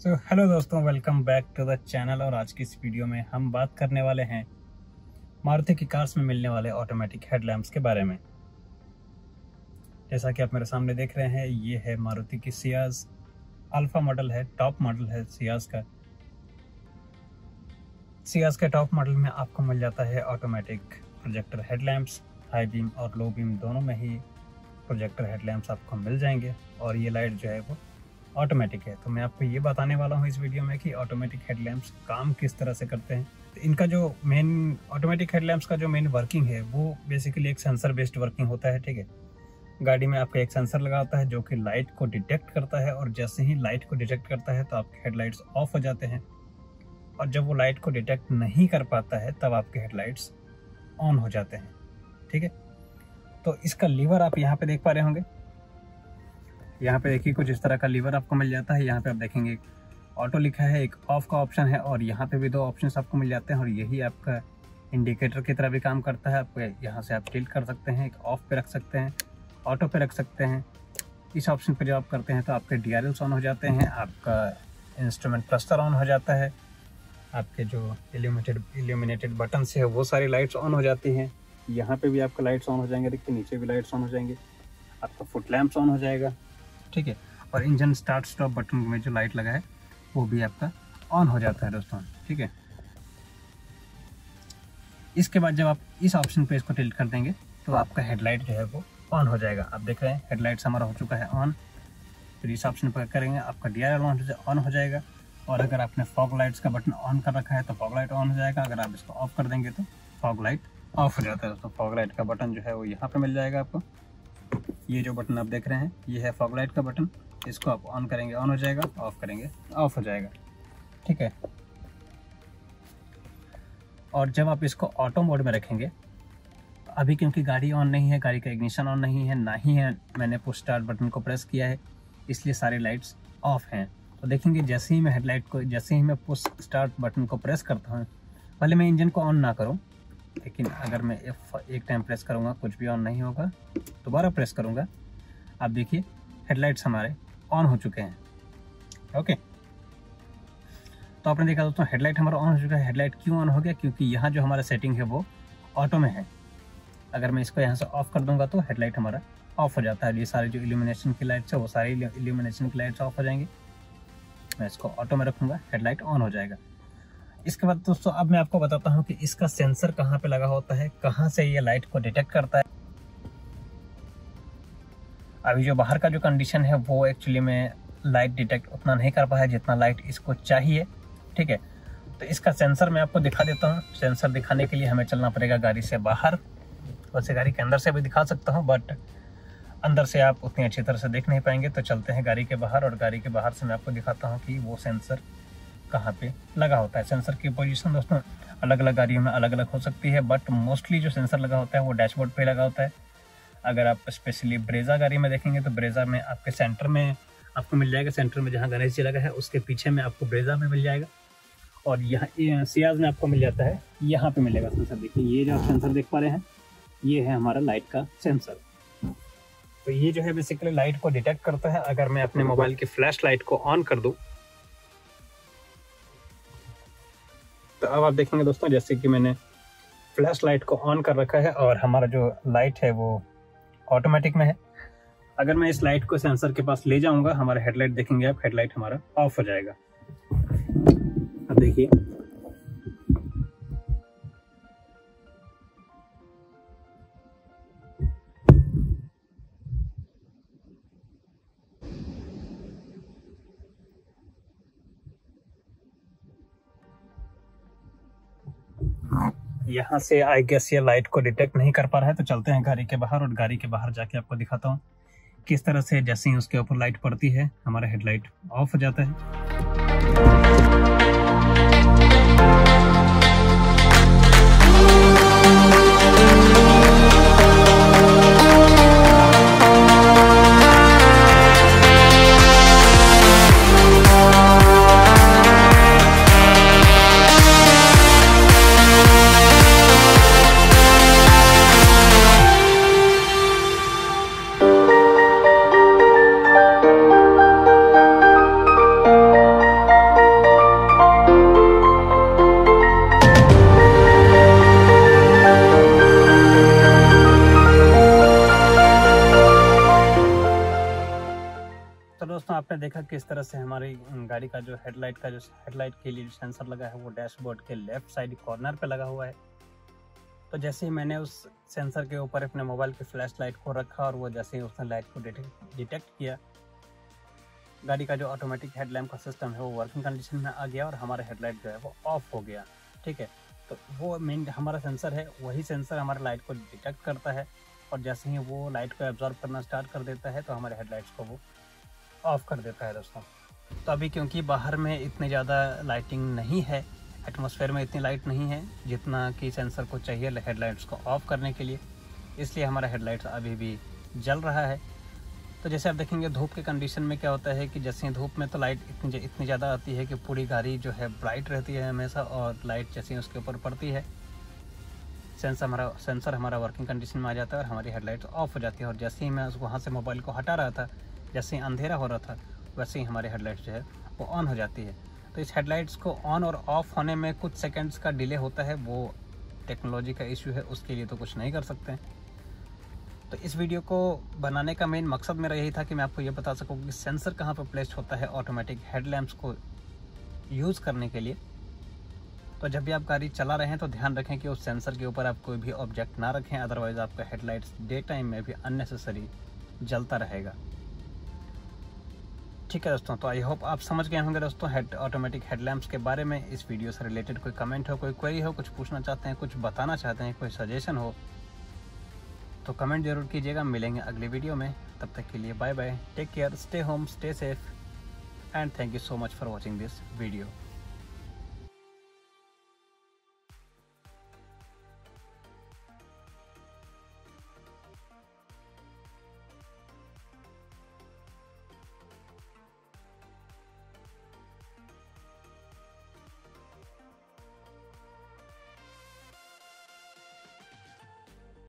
सो hello दोस्तों welcome back to the channel और आज की इस वीडियो में हम बात करने वाले हैं मारुति की कार्स में मिलने वाले ऑटोमेटिक हेडलैम्प्स के बारे में। जैसा कि आप मेरे सामने देख रहे हैं, ये है मारुति की सियाज अल्फ़ा मॉडल है टॉप मॉडल है सियाज का। सियाज के टॉप मॉडल में आपको मिल जाता है automatic projector headlamps high beam और लो बीम दोनों में ही प्रोजेक्टर हेडलैम्प्स आपको मिल जाएँगे और ये लाइट जो है वो ऑटोमेटिक है। तो मैं आपको ये बताने वाला हूँ इस वीडियो में कि ऑटोमेटिक हेडलैम्प्स काम किस तरह से करते हैं। तो इनका जो मेन ऑटोमेटिक हेडलैम्प्स का जो मेन वर्किंग है, वो बेसिकली एक सेंसर बेस्ड वर्किंग होता है, ठीक है? गाड़ी में आपका एक सेंसर लगा होता है जो कि लाइट को डिटेक्ट करता है और जैसे ही लाइट को डिटेक्ट करता है तो आपके हेडलाइट्स ऑफ़ हो जाते हैं। और जब वो लाइट को डिटेक्ट नहीं कर पाता है, तब आपके हेडलाइट्स ऑन हो जाते हैं, ठीक है? तो इसका लीवर आप यहाँ पे देख पा रहे होंगे। यहाँ पे देखिए कुछ इस तरह का लीवर आपको मिल जाता है। यहाँ पे आप देखेंगे ऑटो लिखा है, एक ऑफ़ का ऑप्शन है और यहाँ पे भी दो ऑप्शंस आपको मिल जाते हैं और यही आपका इंडिकेटर की तरह भी काम करता है। आपको यहाँ से आप टिल्ट कर सकते हैं, एक ऑफ़ पे रख सकते हैं ऑटो पे रख सकते हैं। इस ऑप्शन पर जब आप करते हैं तो आपके डी ऑन हो जाते हैं, आपका इंस्ट्रूमेंट क्लस्टर ऑन हो जाता है, आपके जो एल्यूमिनेटेड एल्यूमिनेटेड बटन से है, वो सारी लाइट्स ऑन हो जाती हैं। यहाँ पे भी आपका लाइट्स ऑन हो जाएँगे, देखिए नीचे भी लाइट्स ऑन हो जाएँगे, आपका फुट लैम्प्स ऑन हो जाएगा। ठीक है? और इंजन स्टार्ट स्टॉप बटन में जो लाइट लगा है, वो भी आपका ऑन हो जाता है दोस्तों, ठीक है? इसके बाद जब आप इस ऑप्शन पे इसको टिल्ट कर देंगे तो आपका हेडलाइट जो है वो ऑन हो जाएगा। आप देख रहे हैं हेडलाइट्स हमारा हो चुका है ऑन फिर इस ऑप्शन पर करेंगे, आपका डी आर ऑन हो जाएगा। और अगर आपने फॉग लाइट्स का बटन ऑन कर रखा है तो फॉग लाइट ऑन हो जाएगा। अगर आप इसको ऑफ़ कर देंगे तो फॉग लाइट ऑफ़ हो जाता है दोस्तों। फॉग लाइट का बटन जो है वो यहाँ पे मिल जाएगा आपको। ये जो बटन आप देख रहे हैं, ये है फॉग लाइट का बटन। इसको आप ऑन करेंगे ऑन हो जाएगा ऑफ़ करेंगे ऑफ़ हो जाएगा। ठीक है? और जब आप इसको ऑटो मोड में रखेंगे, अभी क्योंकि गाड़ी ऑन नहीं है, गाड़ी का इग्निशन ऑन नहीं है, ना ही है, मैंने पुश स्टार्ट बटन को प्रेस किया है, इसलिए सारी लाइट्स ऑफ़ हैं। तो देखेंगे, जैसे ही मैं हेडलाइट को, जैसे ही मैं पुश स्टार्ट बटन को प्रेस करता हूँ पहले मैं इंजन को ऑन ना करूँ लेकिन अगर मैं एक टाइम प्रेस करूँगा, कुछ भी ऑन नहीं होगा, दोबारा प्रेस करूँगा। आप देखिए हेडलाइट्स हमारे ऑन हो चुके हैं। ओके तो आपने देखा दोस्तों हेडलाइट हमारा ऑन हो चुका है। हेडलाइट क्यों ऑन हो गया? क्योंकि यहाँ जो हमारा सेटिंग है वो ऑटो में है। अगर मैं इसको यहाँ से ऑफ़ कर दूँगा तो हेडलाइट हमारा ऑफ़ हो जाता है। ये सारे जो इल्यूमिनेशन की लाइट्स है, वो सारी इल्यूमिनेशन की लाइट्स ऑफ़ हो जाएँगे। मैं इसको ऑटो में रखूँगा हेडलाइट ऑन हो जाएगा। इसके बाद दोस्तों, अब मैं आपको बताता हूँ कि इसका सेंसर कहाँ पे लगा होता है, कहाँ से ये लाइट को डिटेक्ट करता है। अभी जो बाहर का जो कंडीशन है, वो एक्चुअली में लाइट डिटेक्ट उतना नहीं कर पाया जितना लाइट इसको चाहिए, ठीक है? तो इसका सेंसर मैं आपको दिखा देता हूँ। सेंसर दिखाने के लिए हमें चलना पड़ेगा गाड़ी से बाहर। वैसे गाड़ी के अंदर से भी दिखा सकता हूँ बट अंदर से आप उतनी अच्छी तरह से देख नहीं पाएँगे। तो चलते हैं गाड़ी के बाहर और गाड़ी के बाहर से मैं आपको दिखाता हूँ कि वो सेंसर कहाँ पे लगा होता है। सेंसर की पोजीशन दोस्तों अलग अलग गाड़ियों में अलग अलग हो सकती है, बट मोस्टली जो सेंसर लगा होता है वो डैशबोर्ड पे लगा होता है। अगर आप स्पेशली ब्रेजा गाड़ी में देखेंगे तो ब्रेजा में आपके सेंटर में आपको मिल जाएगा, सेंटर में जहाँ गणेश जी लगा है, उसके पीछे में आपको ब्रेजा में मिल जाएगा। और यहाँ सियाज में आपको मिल जाता है, यहाँ पे मिलेगा सेंसर। देखिए, ये जो आप सेंसर देख पा रहे हैं, ये है हमारा लाइट का सेंसर। तो ये जो है बेसिकली लाइट को डिटेक्ट करता है। अगर मैं अपने मोबाइल की फ्लैश लाइट को ऑन कर दूँ तो अब आप देखेंगे दोस्तों, जैसे कि मैंने फ्लैश लाइट को ऑन कर रखा है और हमारा जो लाइट है वो ऑटोमेटिक में है। अगर मैं इस लाइट को सेंसर के पास ले जाऊँगा, हमारा हेडलाइट देखेंगे आप हेडलाइट हमारा ऑफ़ हो जाएगा। अब देखिए। यहाँ से आई गेस ये लाइट को डिटेक्ट नहीं कर पा रहा है तो चलते हैं गाड़ी के बाहर और गाड़ी के बाहर जाके आपको दिखाता हूँ किस तरह से जैसे ही उसके ऊपर लाइट पड़ती है, हमारा हेडलाइट ऑफ़ हो जाता है। किस तरह से हमारी गाड़ी का जो हेडलाइट का जो हेडलाइट के लिए सेंसर लगा है वो डैशबोर्ड के लेफ़्ट साइड कॉर्नर पे लगा हुआ है। तो जैसे ही मैंने उस सेंसर के ऊपर अपने मोबाइल की फ्लैश लाइट को रखा और वो जैसे ही उसने लाइट को डिटेक्ट किया, गाड़ी का जो ऑटोमेटिक हेडलैम्प का सिस्टम है वो वर्किंग कंडीशन में आ गया और हमारा हेडलाइट जो है वो ऑफ़ हो गया। ठीक है? तो वो मेन हमारा सेंसर है, वही सेंसर हमारे लाइट को डिटेक्ट करता है और जैसे ही वो लाइट को एब्जॉर्ब करना स्टार्ट कर देता है तो हमारे हेडलाइट्स को वो ऑफ़ कर देता है दोस्तों। तो अभी क्योंकि बाहर में इतनी ज़्यादा लाइटिंग नहीं है एटमॉस्फेयर में इतनी लाइट नहीं है, जितना कि सेंसर को चाहिए हेडलाइट्स को ऑफ़ करने के लिए। इसलिए हमारा हेडलाइट्स अभी भी जल रहा है। तो जैसे आप देखेंगे, धूप के कंडीशन में क्या होता है कि जैसे धूप में तो लाइट इतनी इतनी ज़्यादा आती है कि पूरी गाड़ी जो है ब्राइट रहती है हमेशा और लाइट जैसे उसके ऊपर पड़ती है। सेंसर हमारा सेंसर हमारा वर्किंग कंडीशन में आ जाता है और हमारी हेडलाइट ऑफ़ हो जाती है। और जैसे ही मैं वहाँ से मोबाइल को हटा रहा था जैसे ही अंधेरा हो रहा था, वैसे ही हमारी हेडलाइट जो है वो ऑन हो जाती है। तो इस हेडलाइट्स को ऑन और ऑफ़ होने में कुछ सेकेंड्स का डिले होता है, वो टेक्नोलॉजी का इशू है, उसके लिए तो कुछ नहीं कर सकते। तो इस वीडियो को बनाने का मेन मकसद मेरा यही था कि मैं आपको ये बता सकूँ कि सेंसर कहाँ पर प्लेस होता है ऑटोमेटिक हेडलैम्प्स को यूज़ करने के लिए। तो जब भी आप गाड़ी चला रहे हैं तो ध्यान रखें कि उस सेंसर के ऊपर आप कोई भी ऑब्जेक्ट ना रखें अदरवाइज़ आपका हेडलाइट्स डे टाइम में भी अननेसेसरी जलता रहेगा। ठीक है दोस्तों तो आई होप आप समझ गए होंगे दोस्तों हेड ऑटोमेटिक हेडलैम्प्स के बारे में। इस वीडियो से रिलेटेड कोई कमेंट हो, कोई क्वेरी हो, कुछ पूछना चाहते हैं, कुछ बताना चाहते हैं, कोई सजेशन हो तो कमेंट ज़रूर कीजिएगा। मिलेंगे अगले वीडियो में। तब तक के लिए bye bye take care stay home stay safe and thank you so much for watching this video